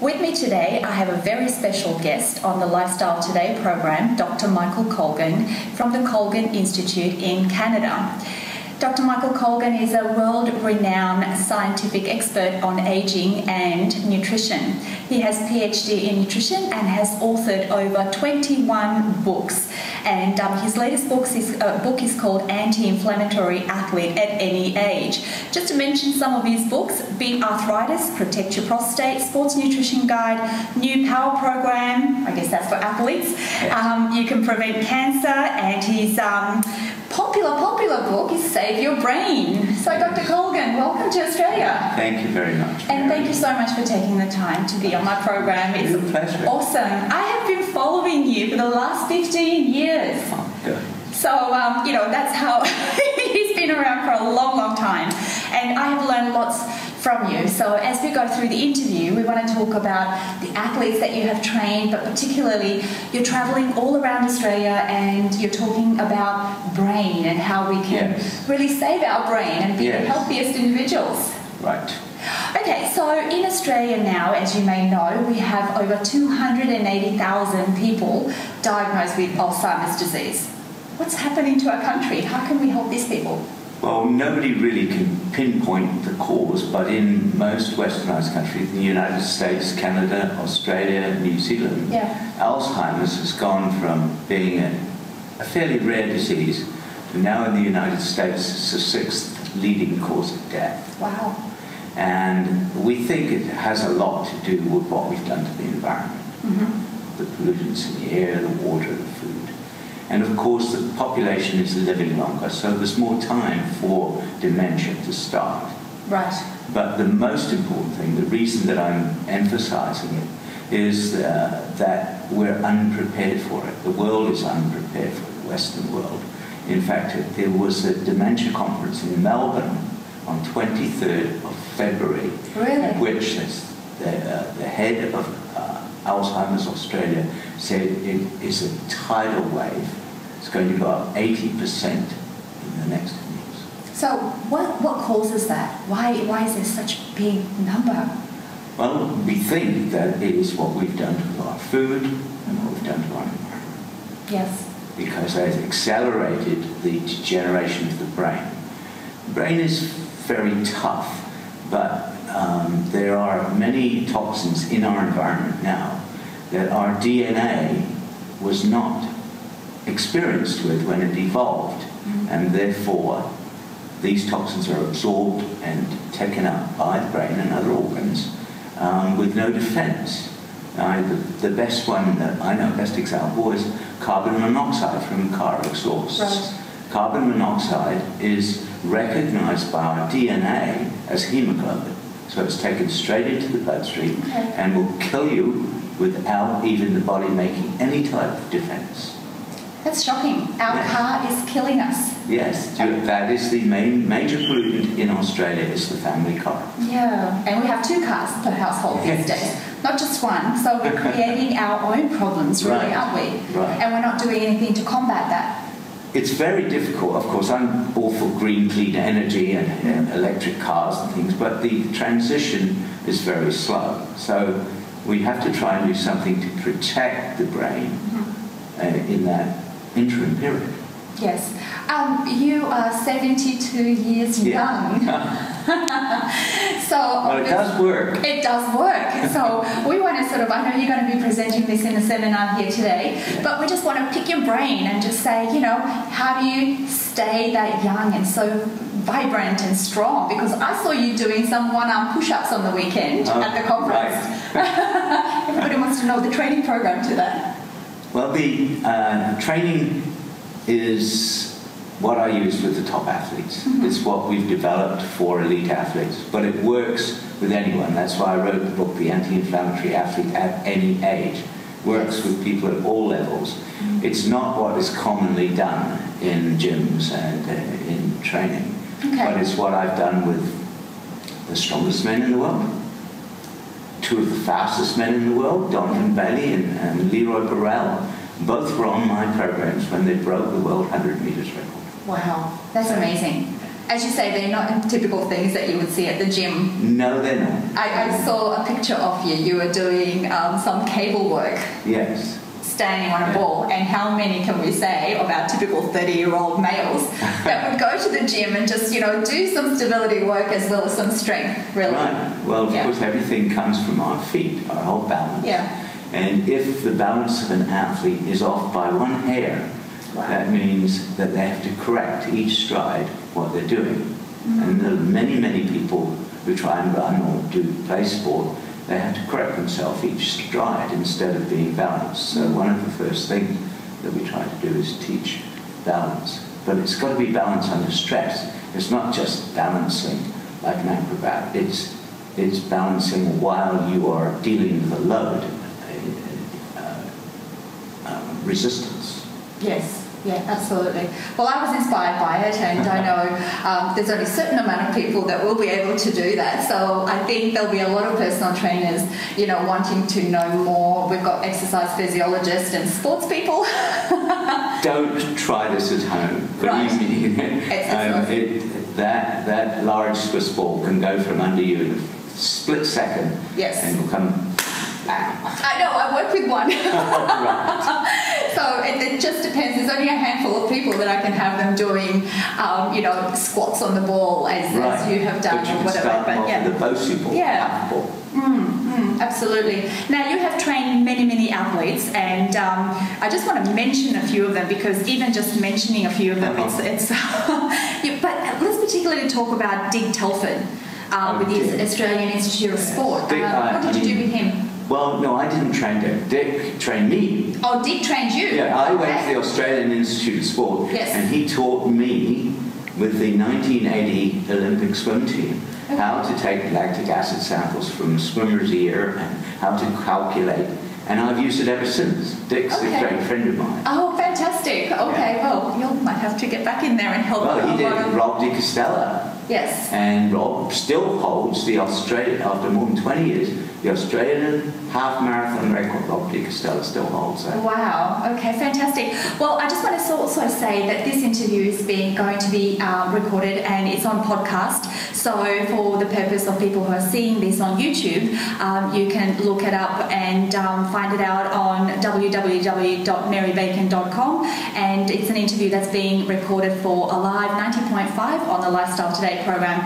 With me today, I have a very special guest on the Lifestyle Today program, Dr. Michael Colgan from the Colgan Institute in Canada. Dr. Michael Colgan is a world renowned scientific expert on aging and nutrition. He has PhD in nutrition and has authored over 21 books. And um, his latest books is, uh, book is called Anti Inflammatory Athlete at Any Age. Just to mention some of his books Beat Arthritis, Protect Your Prostate, Sports Nutrition Guide, New Power Program, I guess that's for athletes. Um, you can prevent cancer, and his um, popular, popular book is Save Your Brain. So, Dr. Colgan, welcome to Australia. Thank you very much. And thank you so much for taking the time to be on my program. It's a pleasure. Awesome. I have been following you for the last 15 years. Oh, good. So, um, you know, that's how he's been around for a long, long time. And I have learned lots from you. So, as we go through the interview, we want to talk about the athletes that you have trained, but particularly you're traveling all around Australia and you're talking about brain and how we can Yes. really save our brain and be the healthiest individuals. Right. Okay, so in Australia now, as you may know, we have over 280,000 people diagnosed with Alzheimer's disease. What's happening to our country? How can we help these people? Well, nobody really can pinpoint the cause, but in most westernized countries, the United States, Canada, Australia, New Zealand, Yeah. Alzheimer's has gone from being a, a fairly rare disease to now in the United States it's the sixth leading cause of death. Wow. And we think it has a lot to do with what we've done to the environment. hmm the pollutants in the air, the water, the food. And of course, the population is living longer, so there's more time for dementia to start. Right. But the most important thing, the reason that I'm emphasizing it, is uh, that we're unprepared for it. The world is unprepared for it, the Western world. In fact, there was a dementia conference in Melbourne on 23rd of February Really? at which the, uh, the head of uh, Alzheimer's Australia said it is a tidal wave. It's going to go up 80% in the next 10 years. So, what, what causes that? Why, why is there such a big number? Well, we think that it is what we've done to our food and what we've done to our environment Yes. because it has accelerated the degeneration of the brain. The brain is very tough, but um, there are many toxins in our environment now that our DNA was not experienced with when it evolved, and therefore these toxins are absorbed and taken up by the brain and other organs um, with no defense. Uh, the, the best one that I know, best example is carbon monoxide from car exhausts. Right. Carbon monoxide is recognized by our DNA as hemoglobin. So it's taken straight into the bloodstream Okay. and will kill you without even the body making any type of defense. That's shocking. Our Yes. car is killing us. Yes, that is the main major pollutant in Australia is the family car. Yeah, and we have two cars per household these days, not just one. So we're creating our own problems, really, Right. aren't we? Right. And we're not doing anything to combat that. It's very difficult, of course. I'm all for green, clean energy and uh, electric cars and things, but the transition is very slow. So we have to try and do something to protect the brain uh, in that interim period. Yes. Um, you are 72 years Yeah. young. so Well, it does work. It does work. So we want to sort of, I know you're going to be presenting this in the seminar here today, but we just want to pick your brain and just say, you know, how do you stay that young and so vibrant and strong? Because I saw you doing some one-arm push-ups on the weekend Oh, at the conference. Everybody wants to know the training program to that. Well, the uh, training is what I use with the top athletes. It's what we've developed for elite athletes, but it works with anyone. That's why I wrote the book, The Anti-Inflammatory Athlete at Any Age. Works with people at all levels. It's not what is commonly done in gyms and uh, in training, Okay. but it's what I've done with the strongest men in the world. Two of the fastest men in the world, Donovan Bailey and, and Leroy Burrell, both were on my programs when they broke the world 100 meters record. Wow, that's amazing. as you say, they're not typical things that you would see at the gym. No, they're not. I, I saw a picture of you. You were doing um, some cable work. Yes. Standing on a ball, and how many can we say of our typical 30 year old males that would go to the gym and just, you know, do some stability work as well as some strength, really? Right. Well, of Yeah. course, everything comes from our feet, our whole balance. Yeah. And if the balance of an athlete is off by one hair, Wow. that means that they have to correct each stride what they're doing. Mm-hmm. And there are many, many people who try and run or do play sport, they have to correct themselves each stride instead of being balanced. So one of the first things that we try to do is teach balance. But it's got to be balance under stress. It's not just balancing like an acrobat. It's, it's balancing while you are dealing with a load, uh, um, resistance. Yes, yeah, absolutely. Well, I was inspired by it, and I know um, there's only a certain amount of people that will be able to do that. So I think there'll be a lot of personal trainers, you know, wanting to know more. We've got exercise physiologists and sports people. Don't try this at home. Right. Me, Exercise. um, it, that, that large Swiss ball can go from under you in a split second Yes. and will come. I know, I work with one. so it, it just depends. There's only a handful of people that I can have them doing, um, you know, squats on the ball as, right. as you have done but you or whatever. but yeah. the Bosu ball, Yeah. ball. Mm, absolutely. Now, you have trained many, many athletes, and um, I just want to mention a few of them because even just mentioning a few of them, Uh-huh. it's. it's yeah, but let's particularly talk about Dick Telford uh, Oh, with the Australian Institute of Sport. Uh, what did I you do with him? Well, no, I didn't train Dick. Dick trained me. Oh, Dick trained you. Yeah, I went Okay. to the Australian Institute of Sport, Yes. and he taught me with the 1980 Olympic swim team how to take lactic acid samples from swimmers' ear and how to calculate. And I've used it ever since. Dick's Okay. a great friend of mine. Oh, fantastic. Okay, well, you might have to get back in there and help Well, he did of- Rob de Castella, Yes. and Rob still holds the Australian, after more than 20 years, the Australian half marathon record. Rob de Castella still holds that. Wow. Okay. Fantastic. Well, I just want to also say that this interview is being going to be um, recorded and it's on podcast. So, for the purpose of people who are seeing this on YouTube, um, you can look it up and um, find it out on www.marybacon.com. And it's an interview that's being recorded for Alive 90.5 on the Lifestyle Today program.